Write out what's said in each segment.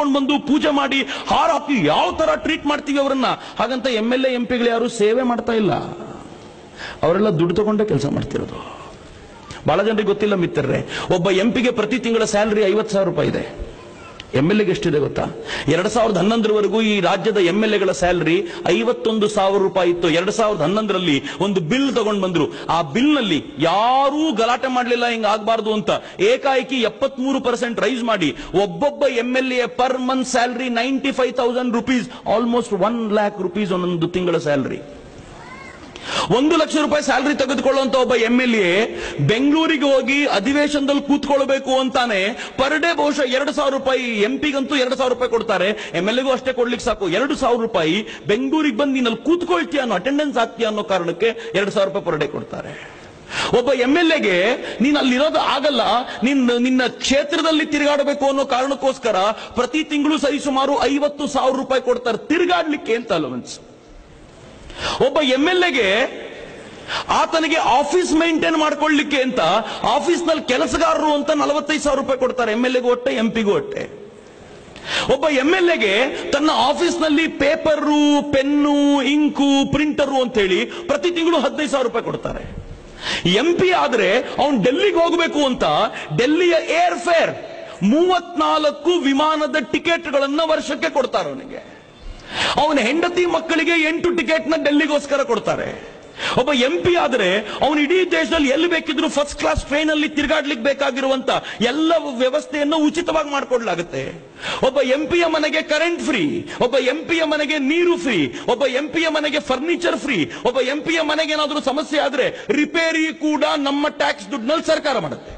ಕರ್ಕೊಂಡು ಬಂದು ಪೂಜೆ ಮಾಡಿ ಹಾರ ಹಾಕಿ ಯಾವ ತರ ಟ್ರೀಟ್ ಮಾಡ್ತೀವಿ ಅವರನ್ನ? ಹಾಗಂತ ಎಂ ಎಲ್ ಎ ಎಂ ಪಿಗಳು ಯಾರು ಸೇವೆ ಮಾಡ್ತಾ ಇಲ್ಲ. ಅವರೆಲ್ಲ ದುಡ್ಡು ತಗೊಂಡೇ ಕೆಲಸ ಮಾಡ್ತಿರೋದು. ಬಹಳ ಜನರಿಗೆ ಗೊತ್ತಿಲ್ಲ ಮಿತ್ರರೇ, ಒಬ್ಬ ಎಂಪಿಗೆ ಪ್ರತಿ ತಿಂಗಳ ಸ್ಯಾಲರಿ ಐವತ್ತು ಸಾವಿರ ರೂಪಾಯಿ ಇದೆ. ಎಂ ಎಲ್ ಎಷ್ಟಿದೆ ಗೊತ್ತಾ? ಎರಡ್ ಸಾವಿರದ ಹನ್ನೊಂದರವರೆಗೂ ಈ ರಾಜ್ಯದ ಎಂ ಎಲ್ ಎಗಳ ಸ್ಯಾಲರಿ ಐವತ್ತೊಂದು ಸಾವಿರ ರೂಪಾಯಿ ಇತ್ತು. ಎರಡ್ ಸಾವಿರದ ಹನ್ನೊಂದರಲ್ಲಿ ಒಂದು ಬಿಲ್ ತಗೊಂಡ್ ಬಂದ್ರು. ಆ ಬಿಲ್ನಲ್ಲಿ ಯಾರೂ ಗಲಾಟೆ ಮಾಡಲಿಲ್ಲ, ಹಿಂಗ ಆಗ್ಬಾರ್ದು ಅಂತ ಏಕಾಏಕಿ ಎಪ್ಪತ್ಮೂರು ಪರ್ಸೆಂಟ್ ರೈಸ್ ಮಾಡಿ ಒಬ್ಬೊಬ್ಬ M L A per month salary ninety five thousand rupees, almost one lakh rupees ಒಂದೊಂದು ತಿಂಗಳ ಸ್ಯಾಲರಿ. ಒಂದು ಲಕ್ಷ ರೂಪಾಯಿ ಸ್ಯಾಲರಿ ತೆಗೆದುಕೊಳ್ಳುವಂತ ಒಬ್ಬ ಎಂ ಎಲ್ ಎ ಬೆಂಗಳೂರಿಗೆ ಹೋಗಿ ಅಧಿವೇಶನದಲ್ಲಿ ಕೂತ್ಕೊಳ್ಬೇಕು ಅಂತಾನೆ ಪರ್ ಡೇ ಬಹುಶಃ ಎರಡು ಸಾವಿರ ರೂಪಾಯಿ ಎಂಪಿಗಂತೂ ಎರಡು ಸಾವಿರ ರೂಪಾಯಿ ಕೊಡ್ತಾರೆ. ಎಂ ಎಲ್ ಎಗೂ ಅಷ್ಟೇ ಕೊಡ್ಲಿಕ್ಕೆ ಸಾಕು. ಎರಡು ಸಾವಿರ ರೂಪಾಯಿ ಬೆಂಗಳೂರಿಗೆ ಬಂದು ನೀನಲ್ಲಿ ಕೂತ್ಕೊಳ್ತೀಯ ಅನ್ನೋ ಅಟೆಂಡೆನ್ಸ್ ಆಗ್ತೀಯ ಅನ್ನೋ ಕಾರಣಕ್ಕೆ ಎರಡು ಸಾವಿರ ರೂಪಾಯಿ ಪರ್ ಡೇ ಕೊಡ್ತಾರೆ. ಒಬ್ಬ ಎಂ ಎಲ್ ಎಗೆ ನೀನ್ ಅಲ್ಲಿರೋದು ಆಗಲ್ಲ. ನಿನ್ನ ನಿನ್ನ ಕ್ಷೇತ್ರದಲ್ಲಿ ತಿರುಗಾಡಬೇಕು ಅನ್ನೋ ಕಾರಣಕ್ಕೋಸ್ಕರ ಪ್ರತಿ ತಿಂಗಳು ಸರಿಸುಮಾರು ಐವತ್ತು ಸಾವಿರ ರೂಪಾಯಿ ಕೊಡ್ತಾರೆ. ತಿರುಗಾಡ್ಲಿಕ್ಕೆ ಅಂತ ಅಲವೆನ್ಸ್. ಒಬ್ಬ ಎಂ ಎಲ್ ಎಗೆ ಆತನಿಗೆ ಆಫೀಸ್ ಮೇಂಟೈನ್ ಮಾಡ್ಕೊಳ್ಳಿಕ್ಕೆ ಅಂತ ಆಫೀಸ್ನಲ್ಲಿ ಕೆಲಸಗಾರರು ಅಂತ ನಲವತ್ತೈದು ಸಾವಿರ ರೂಪಾಯಿ ಕೊಡ್ತಾರೆ. ಎಂ ಎಲ್ ಎಗೂ ಒಟ್ಟೆ ಎಂಪಿಗೂ ಒಟ್ಟೆ ಒಬ್ಬ ಎಂ ಎಲ್ ಎಗೆ ತನ್ನ ಆಫೀಸ್ನಲ್ಲಿ ಪೇಪರು, ಪೆನ್ನು, ಇಂಕು, ಪ್ರಿಂಟರು ಅಂತ ಹೇಳಿ ಪ್ರತಿ ತಿಂಗಳು ಹದಿನೈದು ಸಾವಿರ ರೂಪಾಯಿ ಕೊಡ್ತಾರೆ. ಎಂ ಪಿ ಆದ್ರೆ ಅವನು ಡೆಲ್ಲಿಗೆ ಹೋಗಬೇಕು ಅಂತ ಡೆಲ್ಲಿಯ ಏರ್ ಫೇರ್ ಮೂವತ್ನಾಲ್ಕು ವಿಮಾನದ ಟಿಕೆಟ್ಗಳನ್ನ ವರ್ಷಕ್ಕೆ ಕೊಡ್ತಾರೆ ಅವನಿಗೆ. ಅವನ ಹೆಂಡತಿ ಮಕ್ಕಳಿಗೆ ಎಂಟು ಟಿಕೆಟ್ನ ಡೆಲ್ಲಿಗೋಸ್ಕರ ಕೊಡ್ತಾರೆ. ಒಬ್ಬ ಎಂ ಪಿ ಆದ್ರೆ ಅವನು ಇಡೀ ದೇಶದಲ್ಲಿ ಎಲ್ಲಿ ಬೇಕಿದ್ರು ಫಸ್ಟ್ ಕ್ಲಾಸ್ ಟ್ರೈನ್ ಅಲ್ಲಿ ತಿರುಗಾಡ್ಲಿಕ್ಕೆ ಬೇಕಾಗಿರುವಂತ ಎಲ್ಲ ವ್ಯವಸ್ಥೆಯನ್ನು ಉಚಿತವಾಗಿ ಮಾಡಿಕೊಡ್ಲಾಗುತ್ತೆ. ಒಬ್ಬ ಎಂ ಪಿಯ ಮನೆಗೆ ಕರೆಂಟ್ ಫ್ರೀ ಒಬ್ಬ ಎಂ ಪಿಯ ಮನೆಗೆ ನೀರು ಫ್ರೀ ಒಬ್ಬ ಎಂ ಪಿಯ ಮನೆಗೆ ಫರ್ನಿಚರ್ ಫ್ರೀ ಒಬ್ಬ ಎಂ ಪಿಯ ಮನೆಗೆ ಏನಾದರೂ ಸಮಸ್ಯೆ ಆದ್ರೆ ರಿಪೇರಿ ಕೂಡ ನಮ್ಮ ಟ್ಯಾಕ್ಸ್ ದುಡ್ಡಿನಲ್ಲಿ ಸರ್ಕಾರ ಮಾಡುತ್ತೆ.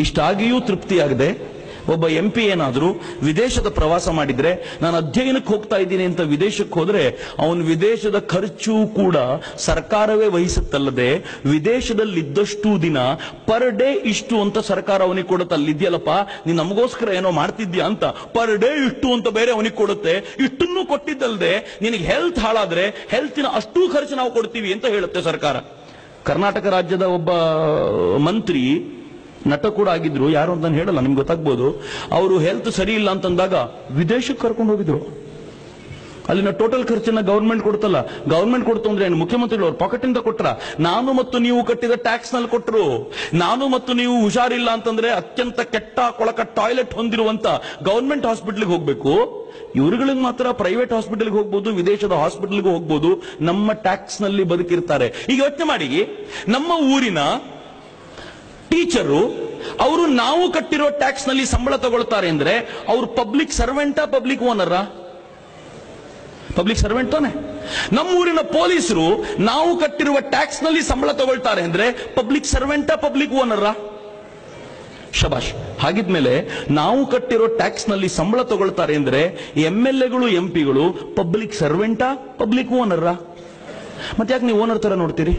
ಇಷ್ಟಾಗಿಯೂ ತೃಪ್ತಿಯಾಗದೆ ಒಬ್ಬ ಎಂ ಪಿ ಏನಾದರೂ ವಿದೇಶದ ಪ್ರವಾಸ ಮಾಡಿದ್ರೆ, ನಾನು ಅಧ್ಯಯನಕ್ಕೆ ಹೋಗ್ತಾ ಇದ್ದೀನಿ ಅಂತ ವಿದೇಶಕ್ಕೆ ಹೋದ್ರೆ, ಅವನು ವಿದೇಶದ ಖರ್ಚು ಕೂಡ ಸರ್ಕಾರವೇ ವಹಿಸುತ್ತಲ್ಲದೆ, ವಿದೇಶದಲ್ಲಿದ್ದಷ್ಟು ದಿನ ಪರ್ ಡೇ ಇಷ್ಟು ಅಂತ ಸರ್ಕಾರ ಅವನಿಗೆ ಕೊಡುತ್ತೆ. ಅಲ್ಲಿದೆಯಲ್ಲಪ್ಪ ನೀ ನಮಗೋಸ್ಕರ ಏನೋ ಮಾಡ್ತಿದ್ಯಾ ಅಂತ. ಪರ್ ಡೇ ಇಷ್ಟು ಅಂತ ಬೇರೆ ಅವನಿಗೆ ಕೊಡುತ್ತೆ. ಇಷ್ಟನ್ನು ಕೊಟ್ಟಿದ್ದಲ್ಲದೆ ನಿನಗೆ ಹೆಲ್ತ್ ಹಾಳಾದ್ರೆ ಹೆಲ್ತಿನ ಅಷ್ಟೂ ಖರ್ಚು ನಾವು ಕೊಡ್ತೀವಿ ಅಂತ ಹೇಳುತ್ತೆ ಸರ್ಕಾರ. ಕರ್ನಾಟಕ ರಾಜ್ಯದ ಒಬ್ಬ ಮಂತ್ರಿ ನಟ ಕೂಡ ಆಗಿದ್ರು, ಯಾರು ಅಂತ ನಾನು ಹೇಳಲ್ಲ, ನಿಮ್ಗೆ ಗೊತ್ತಾಗ್ಬೋದು. ಅವರು ಹೆಲ್ತ್ ಸರಿ ಇಲ್ಲ ಅಂತಂದಾಗ ವಿದೇಶಕ್ಕೆ ಕರ್ಕೊಂಡು ಹೋಗಿದ್ರು. ಅಲ್ಲಿನ ಟೋಟಲ್ ಖರ್ಚನ್ನ ಗವರ್ಮೆಂಟ್ ಕೊಡ್ತಲ್ಲ. ಗವರ್ಮೆಂಟ್ ಕೊಡ್ತು ಅಂದ್ರೆ ಮುಖ್ಯಮಂತ್ರಿಗಳು ಅವ್ರ ಪಾಕೆಟ್ ಇಂದ ಕೊಟ್ರ. ನಾನು ಮತ್ತು ನೀವು ಕಟ್ಟಿದ ಟ್ಯಾಕ್ಸ್ನಲ್ಲಿ ಕೊಟ್ಟರು ನಾನು ಮತ್ತು ನೀವು ಹುಷಾರಿಲ್ಲ ಅಂತಂದ್ರೆ ಅತ್ಯಂತ ಕೆಟ್ಟ ಕೊಳಕ ಟಾಯ್ಲೆಟ್ ಹೊಂದಿರುವಂತ ಗವರ್ಮೆಂಟ್ ಹಾಸ್ಪಿಟಲ್ಗೆ ಹೋಗ್ಬೇಕು. ಇವರುಗಳಿಗೆ ಮಾತ್ರ ಪ್ರೈವೇಟ್ ಹಾಸ್ಪಿಟಲ್ಗೆ ಹೋಗ್ಬೋದು, ವಿದೇಶದ ಹಾಸ್ಪಿಟಲ್ಗೆ ಹೋಗ್ಬೋದು. ನಮ್ಮ ಟ್ಯಾಕ್ಸ್ನಲ್ಲಿ ಬದುಕಿರ್ತಾರೆ. ಈಗ ಯೋಚನೆ ಮಾಡಿ. ನಮ್ಮ ಊರಿನ ಟೀಚರು, ಅವರು ನಾವು ಕಟ್ಟಿರೋ ಟ್ಯಾಕ್ಸ್ನಲ್ಲಿ ಸಂಬಳ ತಗೊಳ್ತಾರೆ ಅಂದ್ರೆ ಅವ್ರು ಪಬ್ಲಿಕ್ ಸರ್ವೆಂಟಾ, ಪಬ್ಲಿಕ್ ಓನರ? ಪಬ್ಲಿಕ್ ಸರ್ವೆಂಟ್ ತಾನೆ? ನಮ್ಮೂರಿನ ಪೊಲೀಸರು ನಾವು ಕಟ್ಟಿರುವ ಟ್ಯಾಕ್ಸ್ನಲ್ಲಿ ಸಂಬಳ ತಗೊಳ್ತಾರೆ ಅಂದ್ರೆ ಪಬ್ಲಿಕ್ ಸರ್ವೆಂಟಾ, ಪಬ್ಲಿಕ್ ಓನರ? ಶಬಾಷ್, ಹಾಗಿದ್ಮೇಲೆ ನಾವು ಕಟ್ಟಿರೋ ಟ್ಯಾಕ್ಸ್ನಲ್ಲಿ ಸಂಬಳ ತಗೊಳ್ತಾರೆ ಅಂದ್ರೆ ಎಂ ಎಲ್ ಎಗಳು, ಎಂ ಪಿಗಳು ಪಬ್ಲಿಕ್ ಸರ್ವೆಂಟಾ, ಪಬ್ಲಿಕ್ ಓನರ್ರಾ ಮತ್ತೆ ಯಾಕೆ ನೀವು ಓನರ್ ತರ ನೋಡ್ತೀರಿ?